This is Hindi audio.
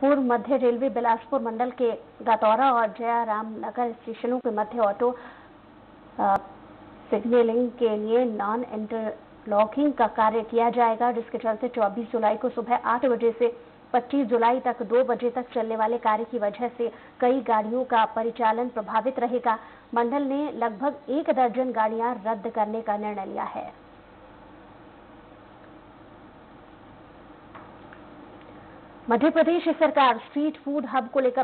पूर्व मध्य रेलवे, बिलासपुर मंडल के गतौरा और जयाराम नगर स्टेशनों के मध्य ऑटो सिग्नलिंग के लिए नॉन इंटरलॉकिंग का कार्य किया जाएगा, जिसके चलते 24 जुलाई को सुबह 8 बजे से 25 जुलाई तक 2 बजे तक चलने वाले कार्य की वजह से कई गाड़ियों का परिचालन प्रभावित रहेगा। मंडल ने लगभग एक दर्जन गाड़ियाँ रद्द करने का निर्णय लिया है। मध्य प्रदेश सरकार स्ट्रीट फ़ूड हब को लेकर